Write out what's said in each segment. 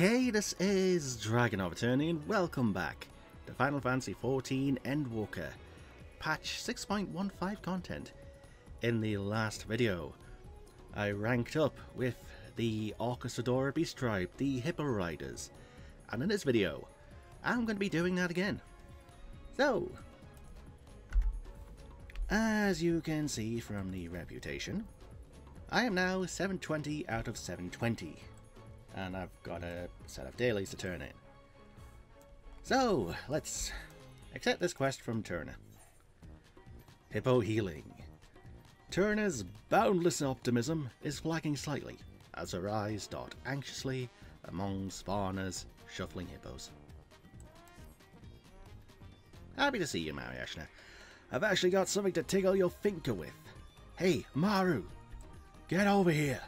Okay, this is Dragon of Eternity and welcome back to Final Fantasy XIV Endwalker, patch 6.15 content. In the last video, I ranked up with the Arkasodara Beast Tribe, the Hippo Riders, and in this video, I'm going to be doing that again. So, as you can see from the reputation, I am now 720 out of 720 and I've got a set of dailies to turn in. So, let's accept this quest from Turner. Hippo Healing. Turner's boundless optimism is flagging slightly as her eyes dart anxiously among spawners shuffling hippos. Happy to see you, Mariashna. I've actually got something to tickle your finger with. Hey, Maru, get over here.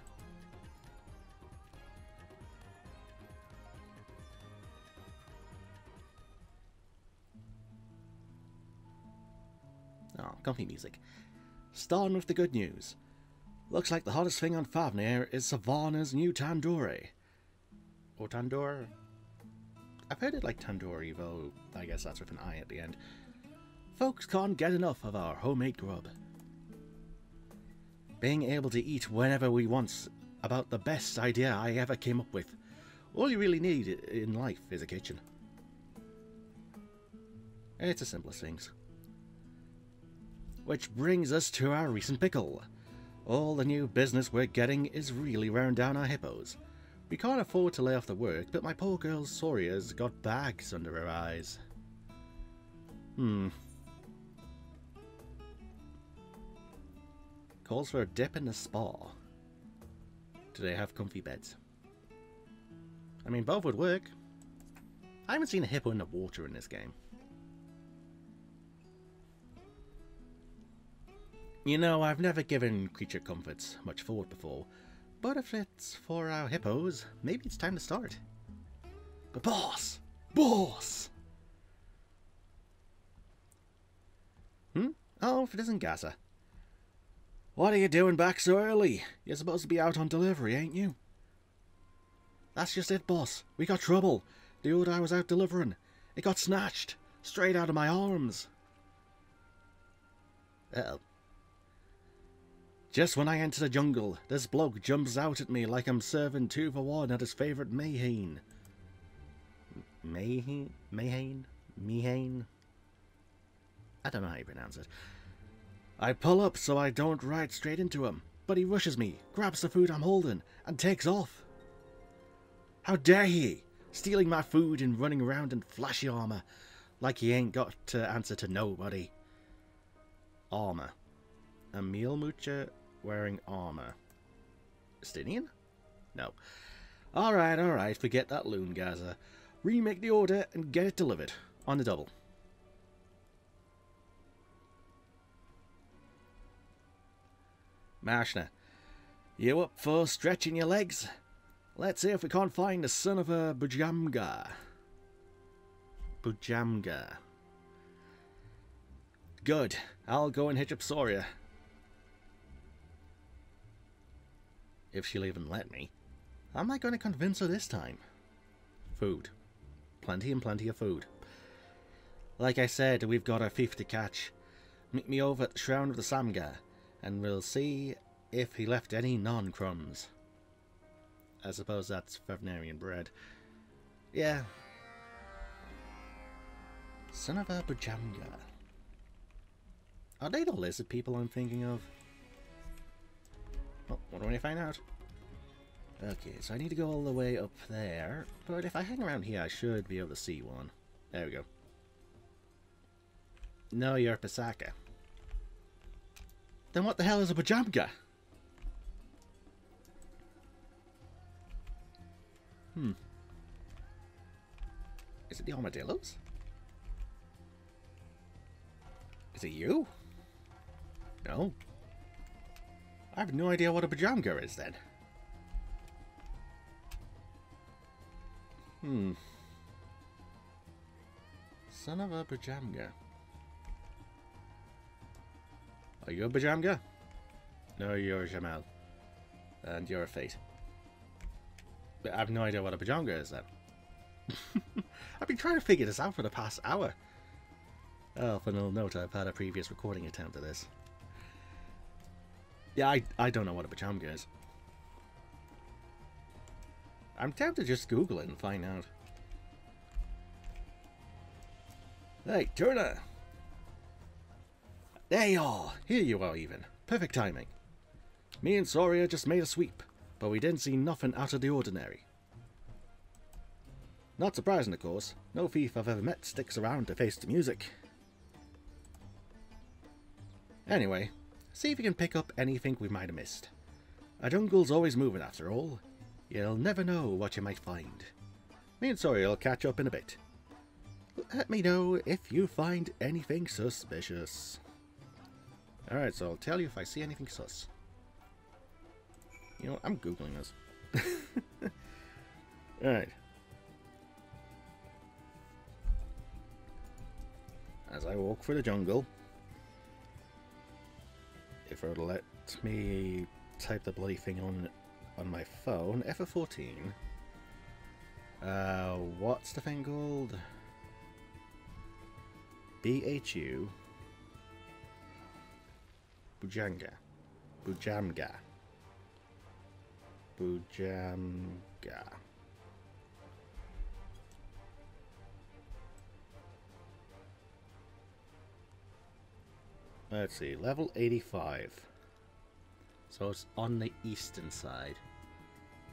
Oh, comfy music. Starting with the good news. Looks like the hottest thing on Thavnair is Savannah's new Tandoori. Or Tandoor? I've heard it like Tandoori, though I guess that's with an I at the end. Folks can't get enough of our homemade grub. Being able to eat whenever we want about the best idea I ever came up with. All you really need in life is a kitchen. It's the simplest things. Which brings us to our recent pickle. All the new business we're getting is really wearing down our hippos. We can't afford to lay off the work, but my poor girl Soria's got bags under her eyes. Hmm. Calls for a dip in the spa. Do they have comfy beds? I mean, both would work. I haven't seen a hippo in the water in this game. You know, I've never given creature comforts much thought before, but if it's for our hippos, maybe it's time to start. But boss! Boss! Hmm? Oh, if it isn't Gaza. What are you doing back so early? You're supposed to be out on delivery, ain't you? That's just it, boss. We got trouble. The old I was out delivering. It got snatched. Straight out of my arms. Uh oh just when I enter the jungle, this bloke jumps out at me like I'm serving two for one at his favourite Mayhane. Mayhane? Mayhane? Mehane? I don't know how you pronounce it. I pull up so I don't ride straight into him, but he rushes me, grabs the food I'm holding, and takes off. How dare he! Stealing my food and running around in flashy armour, like he ain't got to answer to nobody. Armour. A meal moocher wearing armor. Estinian? No. Alright, alright, forget that loon, Gaza. Remake the order and get it delivered. On the double. Mariashna, you up for stretching your legs? Let's see if we can't find the son of a Bhujamga. Bhujamga. Good. I'll go and hitch up Soria. If she'll even let me. How am I going to convince her this time? Food. Plenty and plenty of food. Like I said, we've got a thief to catch. Meet me over at the Shroud of the Samga, and we'll see if he left any non-crumbs. I suppose that's Thavnairian bread. Yeah. Son of a Bhujamga. Are they the lizard people I'm thinking of? Oh, what do I find out? Okay, so I need to go all the way up there, but if I hang around here, I should be able to see one. There we go. No, you're Pasaka. Then what the hell is a Pajamka? Hmm. Is it the armadillos? Is it you? No. I have no idea what a pajamga is then. Hmm. Son of a pajamga. Are you a pajamga? No, you're a Jamal. And you're a fate. But I have no idea what a pajanga is then. I've been trying to figure this out for the past hour. Oh, for no note, I've had a previous recording attempt at this. Yeah, I, I don't know what a pajanga is. I'm tempted to just Google it and find out. Hey, Turner! There you are! Here you are, even. Perfect timing. Me and Soria just made a sweep, but we didn't see nothing out of the ordinary. Not surprising, of course. No thief I've ever met sticks around to face the music. Anyway, see if you can pick up anything we might have missed. A jungle's always moving after all. You'll never know what you might find. Me and Sawyer will catch up in a bit. Let me know if you find anything suspicious. Alright, so I'll tell you if I see anything sus. You know, I'm Googling this. Alright. As I walk through the jungle, if it'll let me type the bloody thing on on my phone, F14. Uh, what's the thing called? BHU Bhujamga. Bhujamga. Bhujamga. Let's see, level 85. So it's on the eastern side.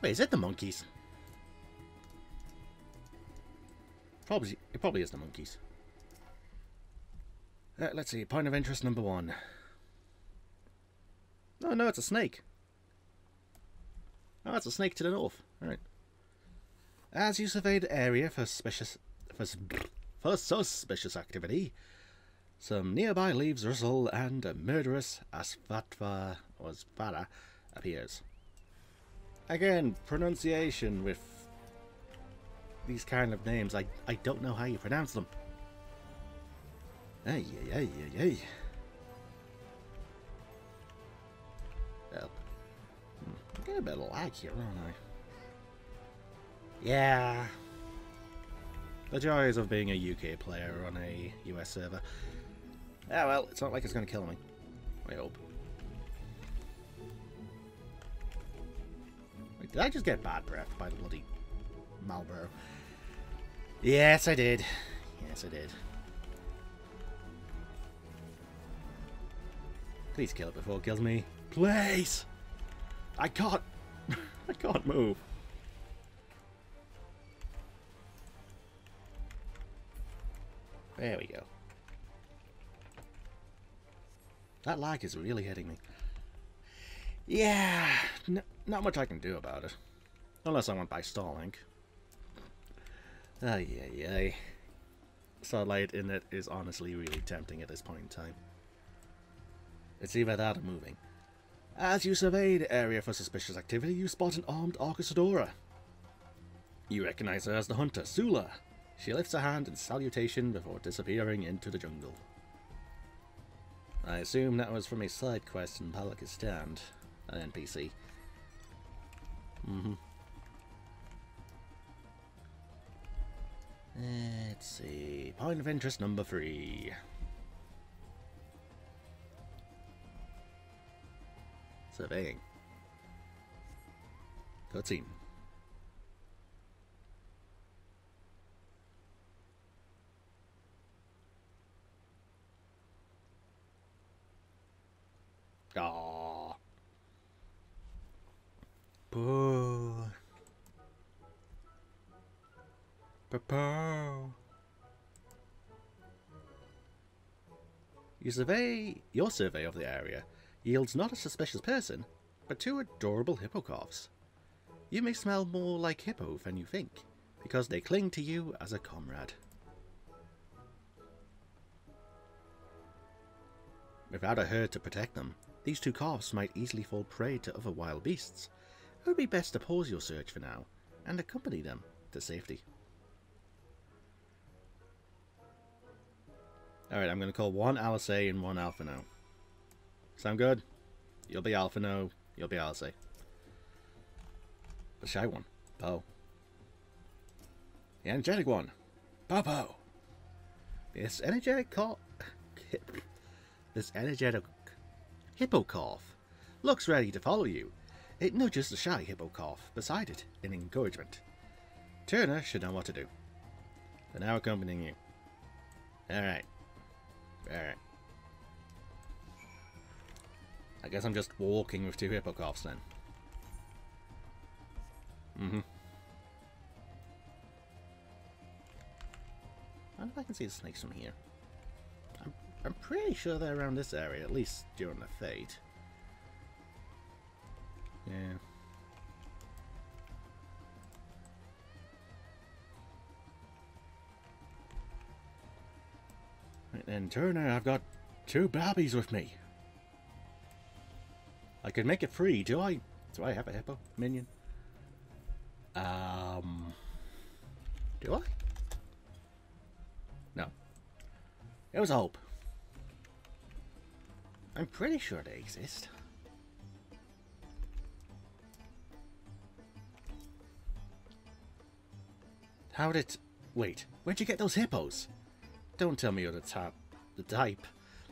Wait, is it the monkeys? Probably, it probably is the monkeys. Uh, let's see, point of interest number one. Oh no, it's a snake. Oh, it's a snake to the north. Alright. As you survey the area for suspicious for, for suspicious activity, some nearby leaves rustle and a murderous Asvatva or Asvara appears. Again, pronunciation with these kind of names, I, I don't know how you pronounce them. Ay, ay, ay, ay, ay. Well, hmm, I'm getting a bit of lag here, aren't I? Yeah. The joys of being a UK player on a US server. Ah, well, it's not like it's going to kill me. I hope. Wait, did I just get bad breath by the bloody Marlboro? Yes, I did. Yes, I did. Please kill it before it kills me. Please! I can't... I can't move. There we go. That lag is really hitting me. Yeah, not much I can do about it. Unless I went by Starlink. Ay, ay, ay. Satellite in it is honestly really tempting at this point in time. It's either that or moving. As you survey the area for suspicious activity, you spot an armed Arkasodara. You recognize her as the hunter, Sula. She lifts a hand in salutation before disappearing into the jungle. I assume that was from a side quest in Palaka's Stand, an NPC. Mm-hmm. Let's see. Point of interest number three. Surveying. Cutscene. Aww. Boo. Purple. You survey your survey of the area yields not a suspicious person, but two adorable hippocalves. You may smell more like hippo than you think, because they cling to you as a comrade. Without a herd to protect them, these two calves might easily fall prey to other wild beasts. It would be best to pause your search for now, and accompany them to safety. Alright, I'm going to call one Alice and one Alpha now. Sound good? You'll be Alpha No, you'll be Alice. The shy one. Po. The energetic one. Popo. This energetic cough. This energetic hippocalf looks ready to follow you. It nudges the shy hippocalf beside it in encouragement. Turner should know what to do. They're now accompanying you. Alright. Alright. I guess I'm just walking with two hippocalfs then. Mm-hmm. I wonder if I can see the snakes from here. I'm, pretty sure they're around this area, at least during the fate. Yeah. Right then, Turner, I've got two babbies with me. I could make it free. Do I? Do I have a hippo minion? Um. Do I? No. It was a hope. I'm pretty sure they exist. How did... Wait, where'd you get those hippos? Don't tell me you're the, ta the type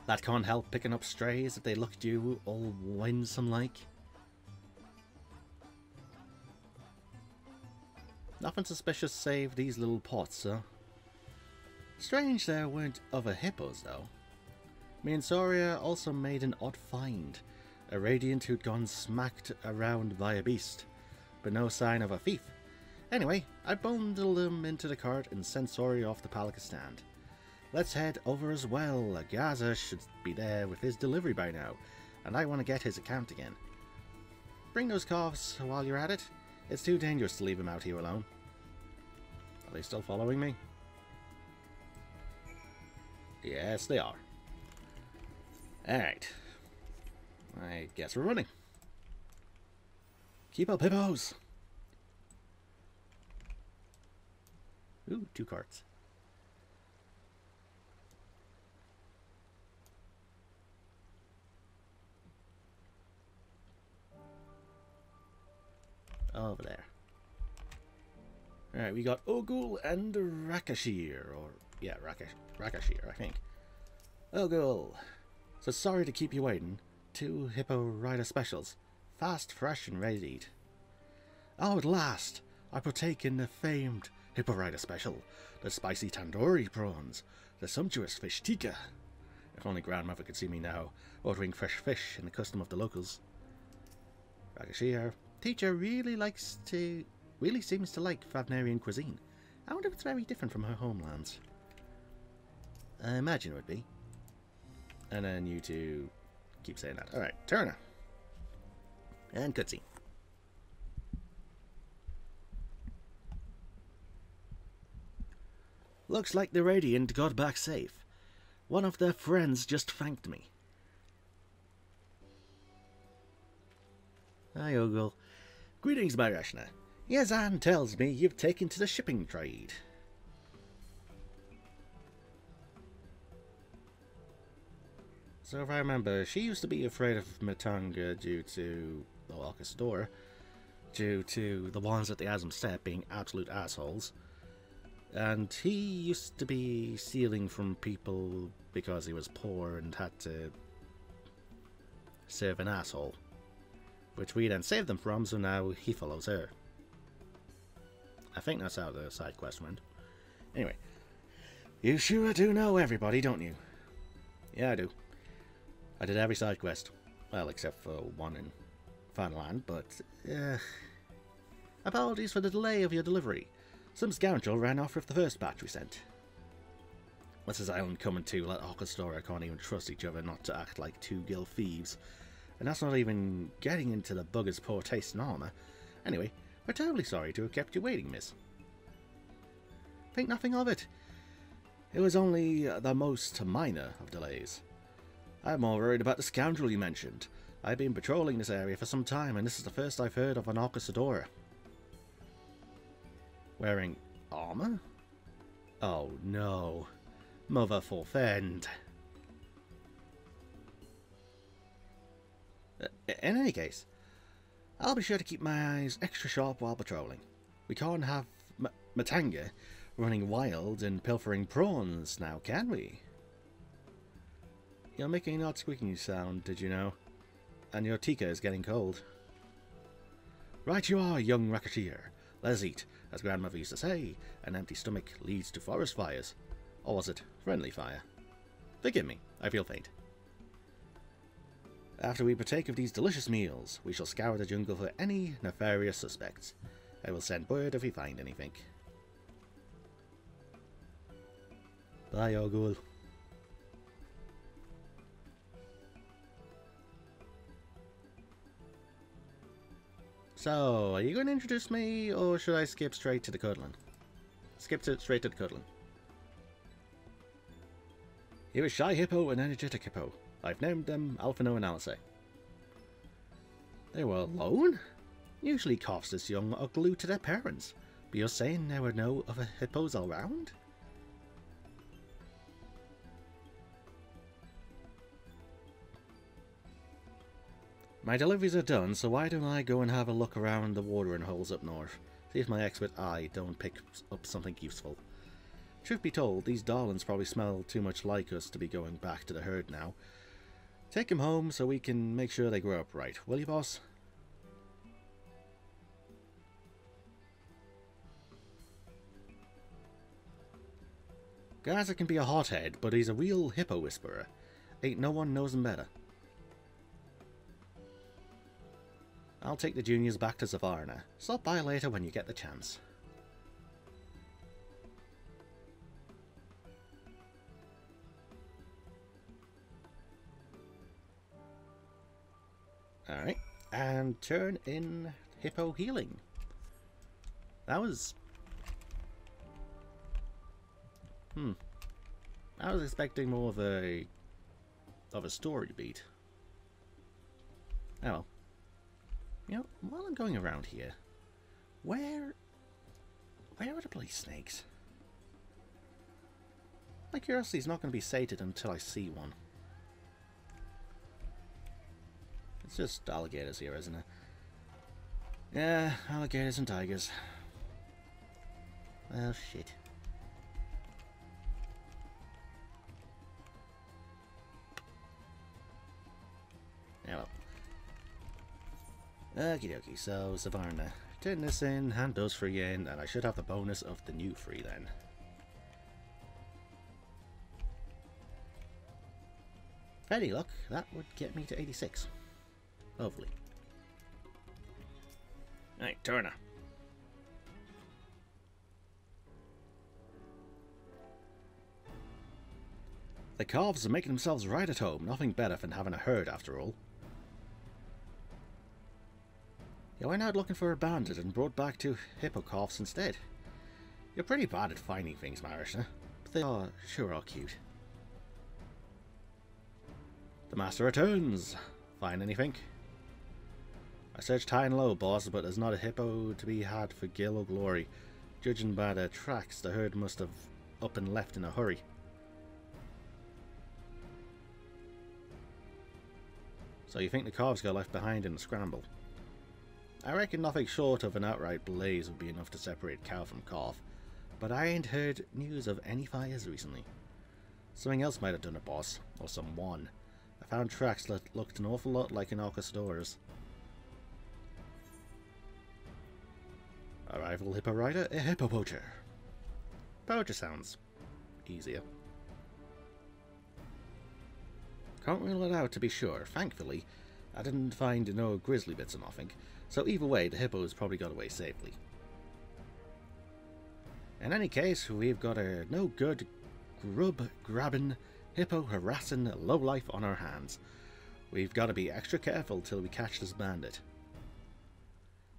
that can't help picking up strays if they look you all winsome-like. Nothing suspicious save these little pots, huh? Strange there weren't other hippos, though. Me and Soria also made an odd find. A radiant who'd gone smacked around by a beast, but no sign of a thief. Anyway, I bundled them into the cart and sent Soria off the Palaka's Stand. Let's head over as well. Gaza should be there with his delivery by now, and I want to get his account again. Bring those calves while you're at it. It's too dangerous to leave him out here alone. Are they still following me? Yes, they are. Alright. I guess we're running. Keep up, hippos! Ooh, two carts. Over there. Alright, we got Ogul and Rakashir, or, yeah, Rakash, Rakashir, I think. Ogul. So sorry to keep you waiting. Two Hippo Rider specials. Fast, fresh, and ready to eat. Oh, at last! I partake in the famed Hippo Rider special. The spicy tandoori prawns. The sumptuous fish tikka. If only grandmother could see me now, ordering fresh fish in the custom of the locals. Rakashir, teacher really likes to... really seems to like Thavnairian cuisine. I wonder if it's very different from her homelands. I imagine it would be. And then you two keep saying that. Alright, Turner. And cutscene. Looks like the Radiant got back safe. One of their friends just thanked me. Hi, Ogle. Greetings, Mariashna. Yazan tells me you've taken to the shipping trade. So if I remember, she used to be afraid of Matanga due to the Locust Door, due to the ones at the Asm Step being absolute assholes. And he used to be stealing from people because he was poor and had to serve an asshole. Which we then saved them from, so now he follows her. I think that's how the side quest went. Anyway, you sure do know everybody, don't you? Yeah, I do. I did every side quest. Well, except for one in Funland, but... Uh, apologies for the delay of your delivery. Some scoundrel ran off with the first batch we sent. What's his island coming to? Let Orchestra can't even trust each other not to act like two gill thieves. And that's not even getting into the bugger's poor taste in armour. Anyway, we're terribly sorry to have kept you waiting, miss. Think nothing of it. It was only the most minor of delays. I'm more worried about the scoundrel you mentioned. I've been patrolling this area for some time, and this is the first I've heard of an Arkasodara. Wearing armor? Oh no. Mother forfend. Uh, in any case, I'll be sure to keep my eyes extra sharp while patrolling. We can't have M Matanga running wild and pilfering prawns now, can we? You're making an odd squeaking sound, did you know? And your tika is getting cold. Right you are, young racketeer. Let's eat. As grandmother used to say, an empty stomach leads to forest fires. Or was it friendly fire? Forgive me, I feel faint. After we partake of these delicious meals, we shall scour the jungle for any nefarious suspects. I will send word if we find anything. Bye, Ogul. So, are you going to introduce me, or should I skip straight to the cuddling? Skip to, straight to the cuddling. He was Shy Hippo and Energetic Hippo. I've named them Alphino and Alice. They were alone? Usually calves this young are glued to their parents, but you're saying there were no other hippos around? My deliveries are done, so why don't I go and have a look around the watering holes up north? See if my expert eye don't pick up something useful. Truth be told, these darlings probably smell too much like us to be going back to the herd now. Take them home so we can make sure they grow up right, will you, boss? Gaza can be a hothead, but he's a real hippo whisperer. Ain't no one knows him better. I'll take the juniors back to Zavarna. Stop by later when you get the chance. Alright, and turn in Hippo Healing. That was... Hmm. I was expecting more of a... of a story beat. Oh well. You know, while I'm going around here, where... Where are the bloody snakes? My curiosity is not going to be sated until I see one. It's just alligators here, isn't it? Yeah, alligators and tigers. Well, shit. Okie dokie, so Zavarna. Turn this in, hand those free in, and I should have the bonus of the new free then. Any luck, that would get me to 86. Lovely. Hey, Turner. The calves are making themselves right at home. Nothing better than having a herd, after all. You went out looking for a bandit and brought back two hippo calves instead. You're pretty bad at finding things, Mariashna, but they are sure are cute. The master returns. Find anything? I searched high and low, boss, but there's not a hippo to be had for Gil or Glory. Judging by the tracks, the herd must have up and left in a hurry. So you think the calves got left behind in the scramble? I reckon nothing short of an outright blaze would be enough to separate cow from calf, but I ain't heard news of any fires recently. Something else might have done it, boss, or someone. I found tracks that looked an awful lot like an Alcastores. A rival hippo rider, a hippo poacher. Poacher sounds easier. Can't rule it out to be sure. Thankfully, I didn't find no grizzly bits or nothing, so either way, the hippos probably got away safely. In any case, we've got a no good grub grabbing, hippo harassing lowlife on our hands. We've got to be extra careful till we catch this bandit.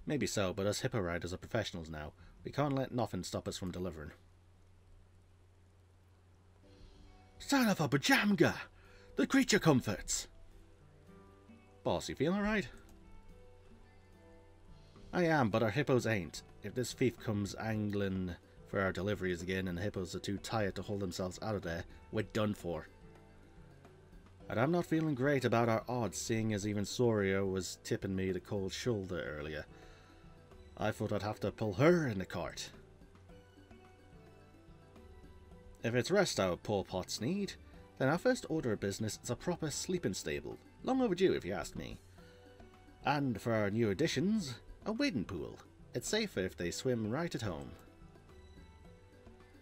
Maybe so, but us hippo riders are professionals now. We can't let nothing stop us from delivering. Son of a pajamga! The creature comforts! Boss, you feeling alright? I am, but our hippos ain't. If this thief comes angling for our deliveries again and the hippos are too tired to hold themselves out of there, we're done for. And I'm not feeling great about our odds, seeing as even Soria was tipping me the cold shoulder earlier. I thought I'd have to pull her in the cart. If it's rest our poor pots need, then our first order of business is a proper sleeping stable. Long overdue, if you ask me. And for our new additions, a wading pool. It's safer if they swim right at home.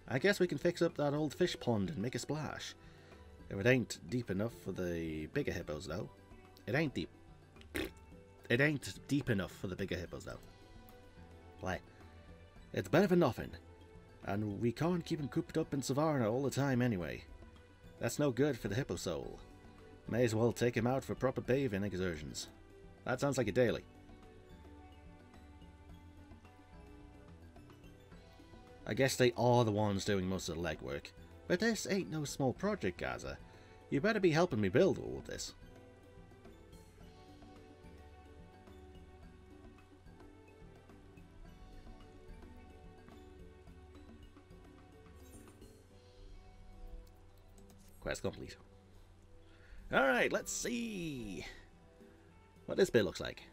I guess we can fix up that old fish pond and make a splash. If it ain't deep enough for the bigger hippos, though. It ain't deep. It ain't deep enough for the bigger hippos, though. Why? It's better than nothing. And we can't keep him cooped up in Savarna all the time anyway. That's no good for the hippo soul. May as well take him out for proper bathing exertions. That sounds like a daily. I guess they are the ones doing most of the legwork. But this ain't no small project, Gaza. You better be helping me build all of this. Quest complete. Alright, let's see what this bit looks like.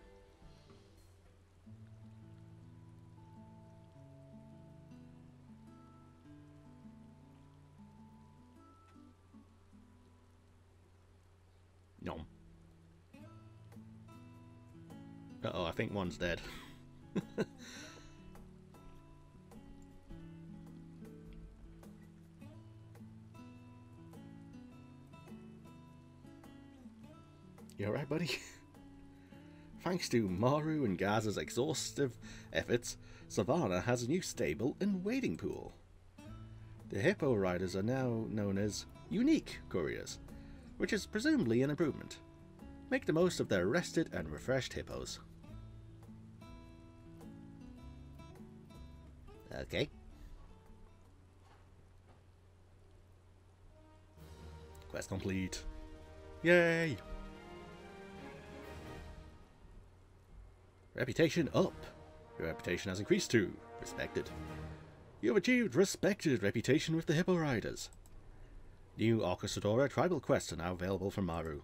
I think one's dead. You alright, buddy? Thanks to Maru and Gaz's exhaustive efforts, Savarna has a new stable and wading pool. The Hippo Riders are now known as Unique Couriers, which is presumably an improvement. Make the most of their rested and refreshed hippos. Okay. Quest complete. Yay! Reputation up. Your reputation has increased to respected. You have achieved respected reputation with the Hippo Riders. New Arkasodara tribal quests are now available from Maru.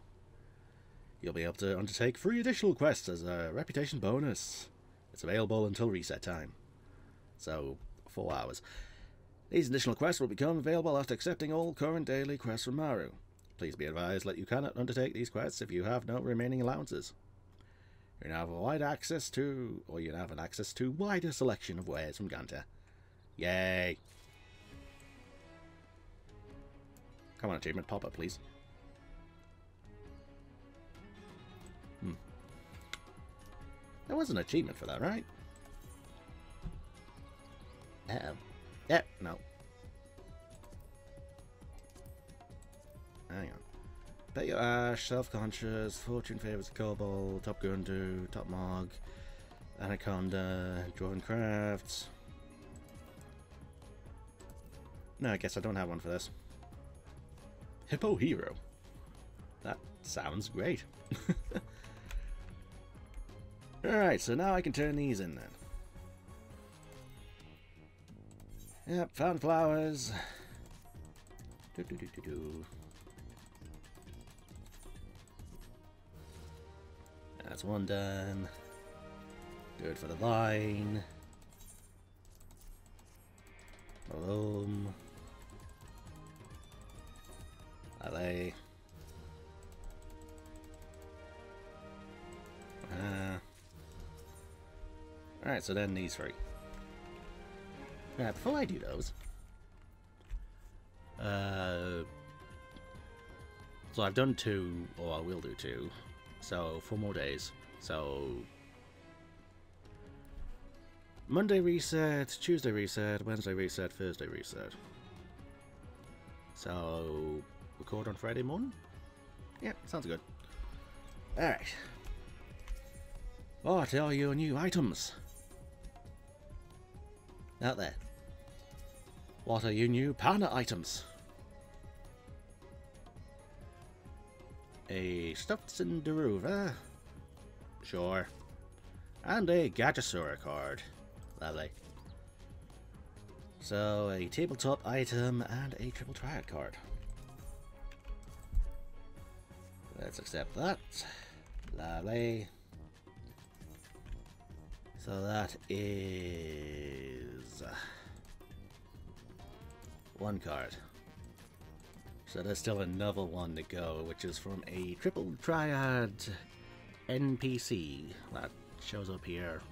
You'll be able to undertake three additional quests as a reputation bonus. It's available until reset time. So, four hours. These additional quests will become available after accepting all current daily quests from Maru. Please be advised that you cannot undertake these quests if you have no remaining allowances. You now have a wide access to, or you now have an access to wider selection of wares from Ganta. Yay! Come on, achievement, pop up, please. Hmm. There was an achievement for that, right? Uh-oh. Yep, no. Hang on. Bet your Ash, Self-Conscious, Fortune Favors Kobold, Top Gundu, Top Mog, Anaconda, Dwarven Crafts. No, I guess I don't have one for this. Hippo Hero. That sounds great. Alright, so now I can turn these in then. Yep, found flowers. Do, do, do. That's one done. Good for the vine. Boom. Alley. Uh, Alright, so then these three. Before I do those, uh, so I've done two, or I will do two. So, four more days. So, Monday reset, Tuesday reset, Wednesday reset, Thursday reset. So, record on Friday morning? Yeah, sounds good. Alright. What are your new items? Out there. What are your new partner items? A stuffed Cinderova. Sure. And a Gajasura card. Lovely. So, a tabletop item and a triple triad card. Let's accept that. Lovely. So that is... One card. So there's still another one to go, which is from a triple triad NPC that shows up here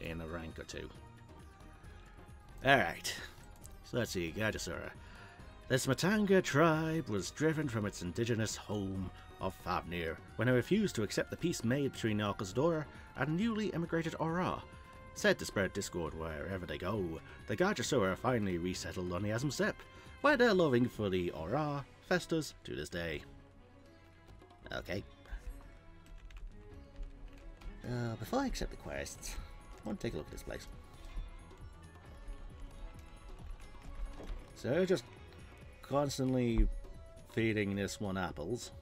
in a rank or two. Alright, so let's see, Gajasura. This Matanga tribe was driven from its indigenous home of Thavnair when it refused to accept the peace made between Arkasodara and newly immigrated Aura. Said to spread discord wherever they go, the Gajasura finally resettled on the Asm Steppe, where their loving for the Aura festers to this day. Okay. Uh, before I accept the quests, I want to take a look at this place. So just constantly feeding this one apples.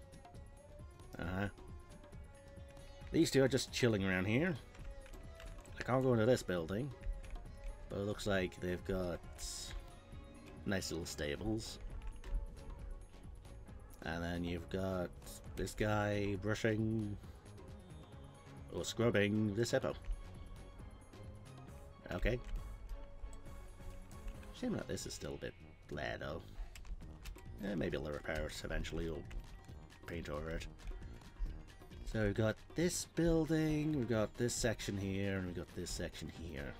Uh -huh. These two are just chilling around here. I can't go into this building, but it looks like they've got nice little stables. And then you've got this guy brushing or scrubbing this hippo. Okay. Shame that this is still a bit glare though. Maybe I'll repair it eventually or paint over it. So we've got this building, we've got this section here, and we've got this section here.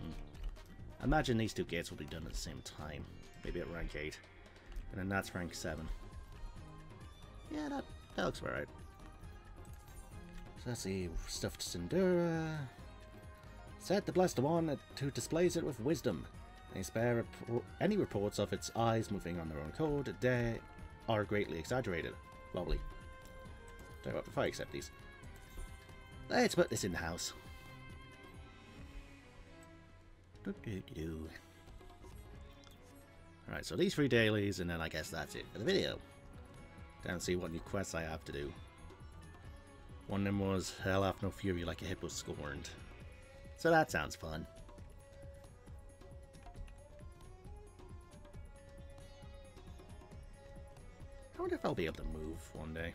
Hmm. Imagine these two gates will be done at the same time. Maybe at rank 8. And then that's rank 7. Yeah, that, that looks alright. So let's see, stuffed Sindura. Set the Blessed One to displays it with wisdom. They spare rep any reports of its eyes moving on their own code. They are greatly exaggerated. Lovely. You what, before I accept these, let's put this in the house. Doo -doo -doo. Alright, so these three dailies, and then I guess that's it for the video. Down see what new quests I have to do. One of them was Hell hath no fury like a hippo scorned. So that sounds fun. I wonder if I'll be able to move one day.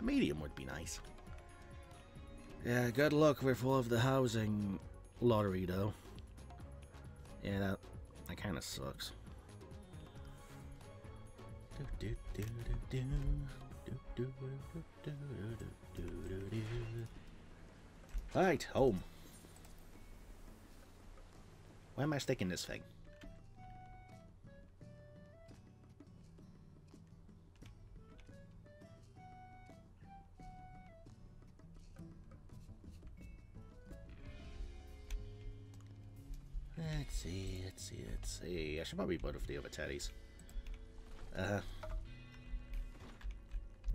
A medium would be nice. Yeah, good luck with all of the housing lottery, though. Yeah, that, that kind of sucks. Alright, home. Where am I sticking this thing? Should probably put of the other teddies. Uh,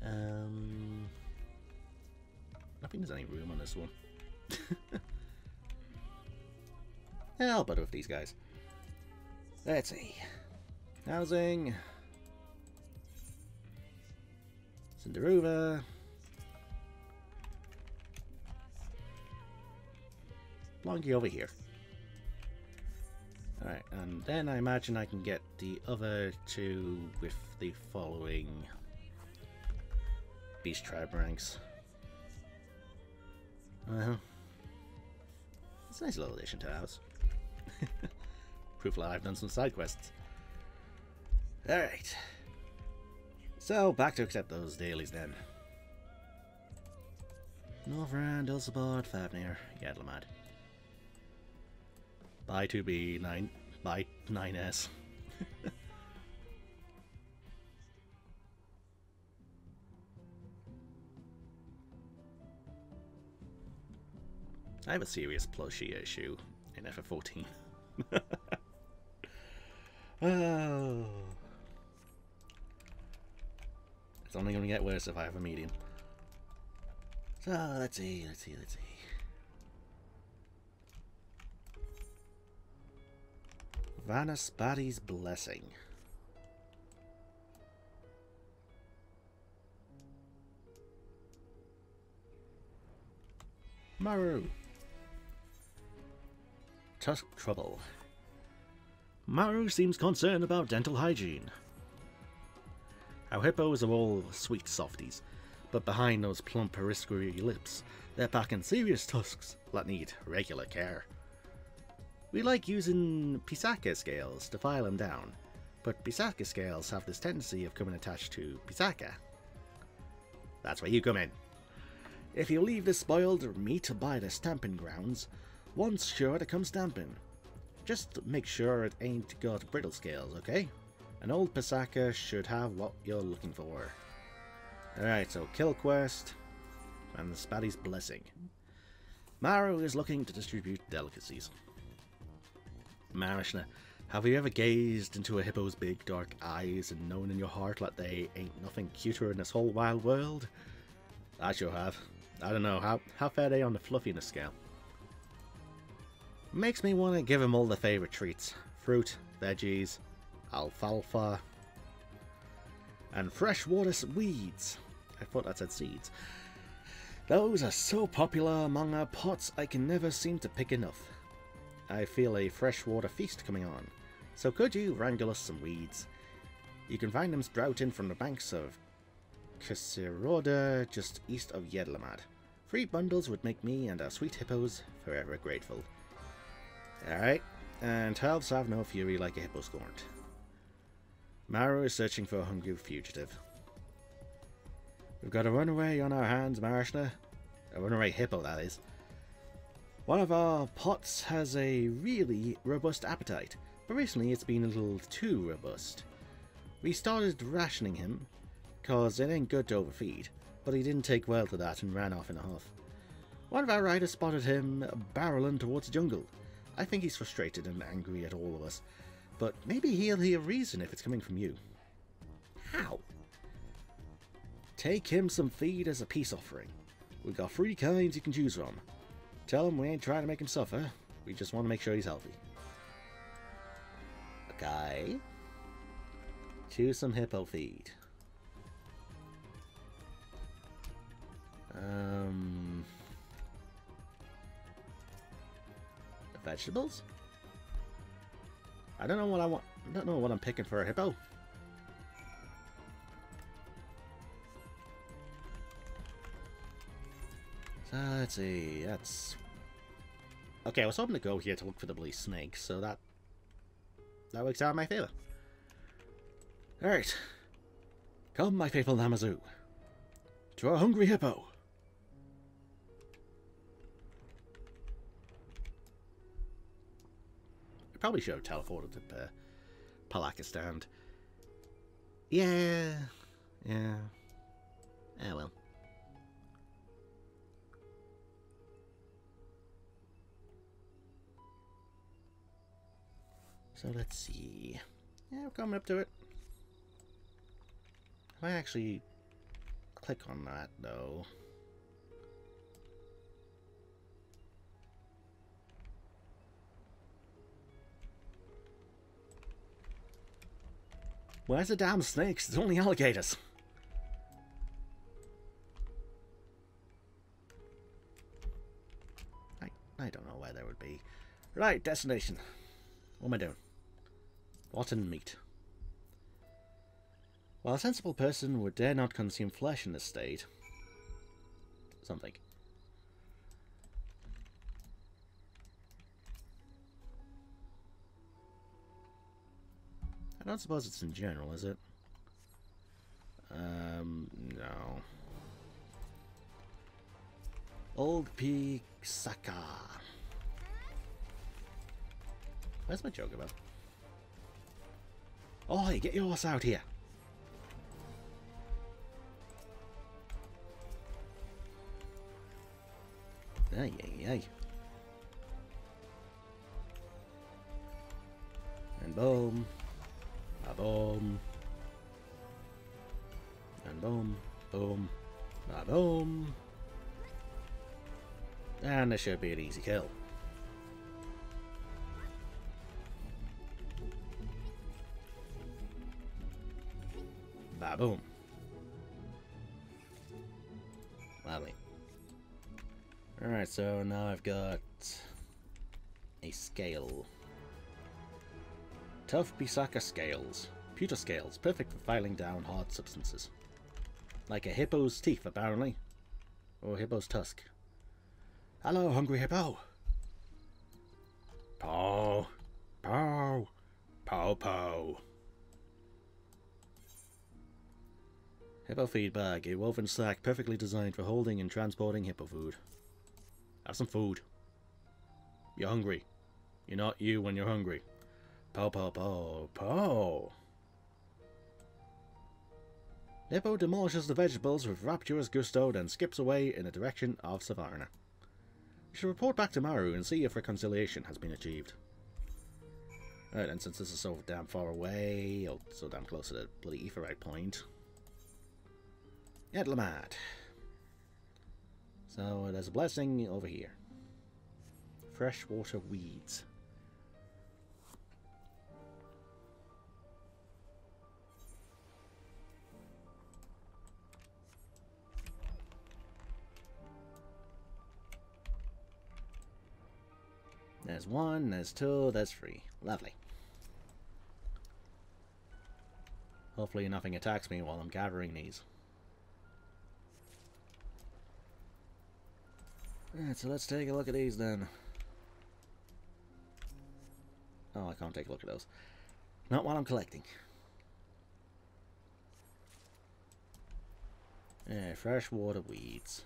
um, I think there's any room on this one. yeah, I'll put with these guys. Let's see. Housing. Cinderuva. Blonky over here. And then I imagine I can get the other two with the following Beast Tribe ranks. Well, it's a nice little addition to ours. Proof that I've done some side quests. Alright. So, back to accept those dailies then. Northrend, Elsabard, Thavnair, Yadlamad. Bye 2B, 9, bye 9S. I have a serious plushie issue in FF14. oh. It's only going to get worse if I have a medium. So, let's see, let's see, let's see. Vanaspati's Blessing. Maru. Tusk Trouble. Maru seems concerned about dental hygiene. Our hippos are all sweet softies, but behind those plump periscory lips, they're packing serious tusks that need regular care. We like using Pisaka scales to file them down, but Pisaka scales have this tendency of coming attached to Pisaka. That's where you come in. If you leave the spoiled meat by the stamping grounds, one's sure to come stamping. Just make sure it ain't got brittle scales, okay? An old Pisaka should have what you're looking for. Alright, so kill quest and Vanaspati's blessing. Maru is looking to distribute delicacies. Mariashna, have you ever gazed into a hippo's big dark eyes and known in your heart that they ain't nothing cuter in this whole wild world? I sure have. I don't know, how, how fair they on the fluffiness scale? Makes me want to give him all the favourite treats. Fruit, veggies, alfalfa, and freshwater weeds. I thought that said seeds. Those are so popular among our pots I can never seem to pick enough. I feel a freshwater feast coming on, so could you wrangle us some weeds? You can find them sprouting from the banks of Kasiroda just east of Yedlamad. Free bundles would make me and our sweet hippos forever grateful. Alright, and halves have no fury like a hippo scorned. Maru is searching for a hungry fugitive. We've got a runaway on our hands, Mariashna. A runaway hippo, that is. One of our pots has a really robust appetite, but recently it's been a little too robust. We started rationing him, cause it ain't good to overfeed, but he didn't take well to that and ran off in a huff. One of our riders spotted him barreling towards the jungle. I think he's frustrated and angry at all of us, but maybe he'll hear reason if it's coming from you. How? Take him some feed as a peace offering. We've got three kinds you can choose from. Tell him we ain't trying to make him suffer. We just want to make sure he's healthy. Okay. Choose some hippo feed. Um... Vegetables? I don't know what I want. I don't know what I'm picking for a hippo. So let's see. That's okay. I was hoping to go here to look for the blue snake, so that that works out in my favor. All right, come, my faithful Namazu, to our hungry hippo. I probably should have teleported to uh, Palakistan. Yeah, yeah. So let's see. Yeah, we're coming up to it. If I actually click on that, though... Where's the damn snakes? It's only alligators. I, I don't know where there would be. Right, destination. What am I doing? Rotten meat. While a sensible person would dare not consume flesh in this state, something. I don't suppose it's in general, is it? Um, no. Old Peak Saka. Where's my joke about? Oi, get your ass out here. Ay. And boom. A boom. And boom. Boom. A boom. And this should be an easy kill. Boom. Lovely. Alright, so now I've got a scale. Tough Pisaka scales. Pewter scales, perfect for filing down hard substances. Like a hippo's teeth, apparently. Or hippo's tusk. Hello, hungry hippo. Pow. Pow. Pow pow. Hippo feed bag, a woven sack perfectly designed for holding and transporting hippo food. Have some food. You're hungry. You're not you when you're hungry. Pow pow pow pow. Hippo demolishes the vegetables with rapturous gusto, then skips away in the direction of Savannah. We should report back to Maru and see if reconciliation has been achieved. Alright, and since this is so damn far away, oh, so damn close to the bloody Aetheryte point. Yedlamad. So there's a blessing over here. Freshwater weeds. There's one, there's two, there's three. Lovely. Hopefully nothing attacks me while I'm gathering these. Alright, so let's take a look at these then. Oh, I can't take a look at those. Not while I'm collecting. Yeah, freshwater weeds.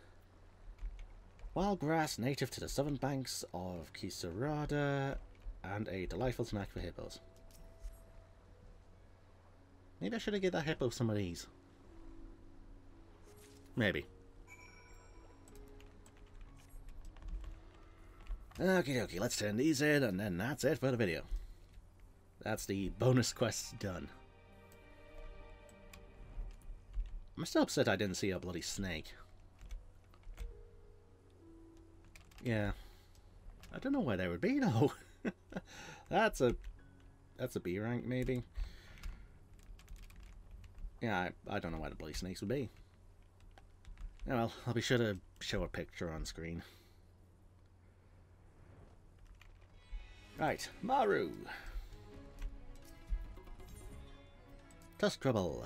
Wild grass native to the southern banks of Kisarada and a delightful snack for hippos. Maybe I should have given that hippo some of these. Maybe. Okay, dokie, let's turn these in, and then that's it for the video. That's the bonus quest done. I'm still upset I didn't see a bloody snake. Yeah. I don't know where they would be, though. that's a... That's a B rank, maybe. Yeah, I, I don't know where the bloody snakes would be. Well, I'll be sure to show a picture on screen. Right, Maru. Tusk Trouble.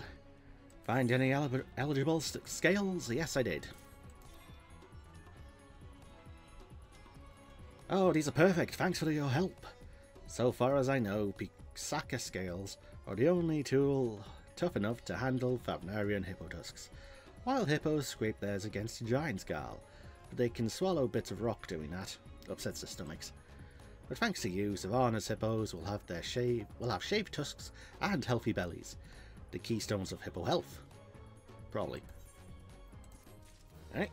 Find any eligible scales? Yes, I did. Oh, these are perfect. Thanks for your help. So far as I know, Pisaka scales are the only tool tough enough to handle Thavnairian hippo tusks. While hippos scrape theirs against a giant skull, but they can swallow bits of rock doing that. Upsets their stomachs. But thanks to you, Savannah's hippos will have their shave will have shaved tusks and healthy bellies. The keystones of hippo health. Probably. Alright.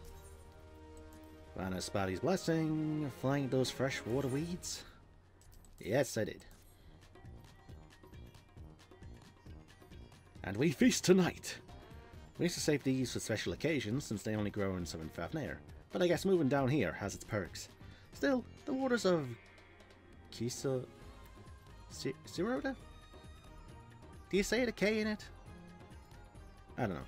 Vanaspati's blessing. Flying those freshwater weeds? Yes, I did. And we feast tonight! We used to save these for special occasions since they only grow in Southern Fafnir, but I guess moving down here has its perks. Still, the waters of Kisa... Siroda? Do you say the K in it? I don't know.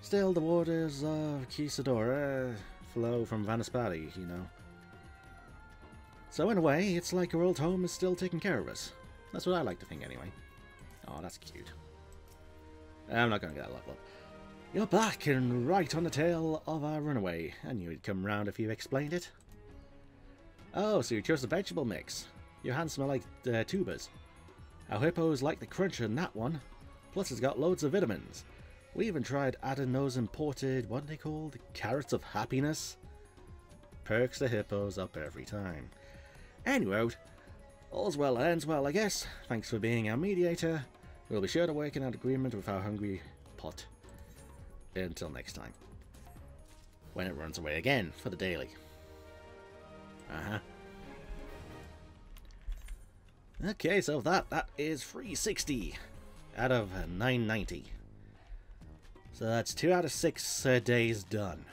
Still, the waters of Kisadora flow from Vanaspati, you know. So in a way, it's like our old home is still taking care of us. That's what I like to think anyway. Oh, that's cute. I'm not going to get that level up. You're back and right on the tail of our runaway. I knew you'd come round if you explained it. Oh, so you chose the vegetable mix. Your hands smell like uh, tubers. Our hippos like the crunch in that one. Plus it's got loads of vitamins. We even tried adding those imported, what they called? Carrots of happiness? Perks the hippos up every time. Anyway, all's well that ends well, I guess. Thanks for being our mediator. We'll be sure to work in an agreement with our hungry pot. Until next time. When it runs away again for the daily. Uh-huh. Okay, so that that is 360 out of 990. So that's 2 out of 6 uh, days done.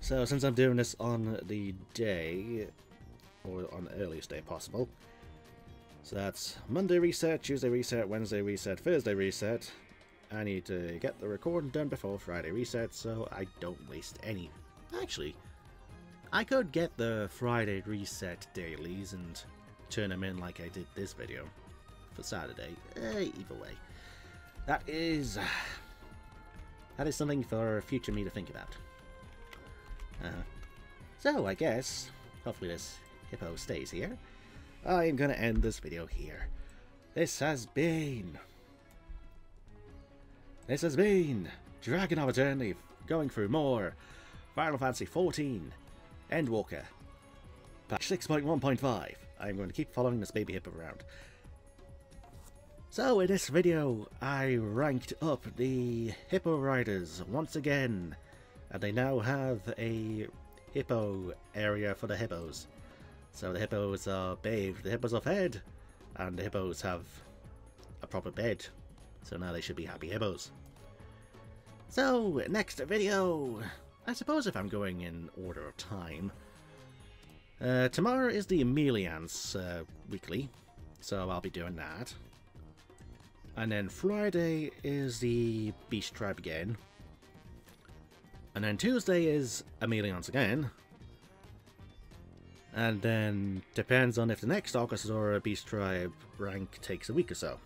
So since I'm doing this on the day, or on the earliest day possible, so that's Monday reset, Tuesday reset, Wednesday reset, Thursday reset. I need to get the recording done before Friday reset so I don't waste any. Actually, I could get the Friday reset dailies and turn them in like I did this video for Saturday. Eh, either way. That is... That is something for future me to think about. Uh-huh. So, I guess, hopefully this hippo stays here. I am going to end this video here. This has been... This has been Dragon of Eternity, going through more Final Fantasy XIV Endwalker, patch 6.1.5. I'm going to keep following this baby hippo around. So in this video, I ranked up the Hippo Riders once again, and they now have a hippo area for the hippos. So the hippos are bathed, the hippos are fed, and the hippos have a proper bed. So now they should be happy hippos. So, next video, I suppose if I'm going in order of time, uh, tomorrow is the Emelians uh, weekly, so I'll be doing that. And then Friday is the Beast Tribe again. And then Tuesday is Emelians again. And then depends on if the next Arkasodara Beast Tribe rank takes a week or so.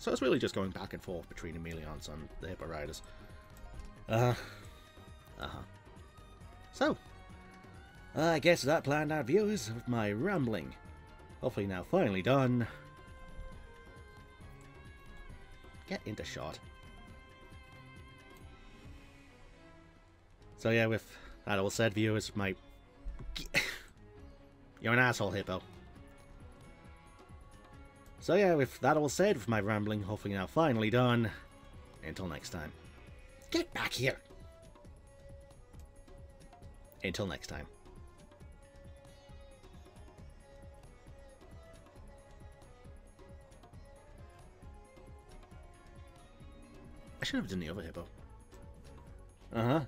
So it's really just going back and forth between Emelians and the Hippo Riders. Uh, uh-huh. So, I guess that planned out viewers of my rambling. Hopefully now finally done. Get into shot. So yeah, with that all said, viewers, my... You're an asshole, Hippo. So yeah, with that all said, with my rambling hopefully now finally done, until next time. Get back here! Until next time. I should have done the other hippo. Uh-huh.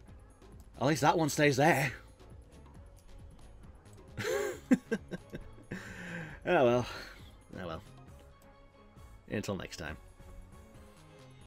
At least that one stays there. oh well. Oh well. Until next time.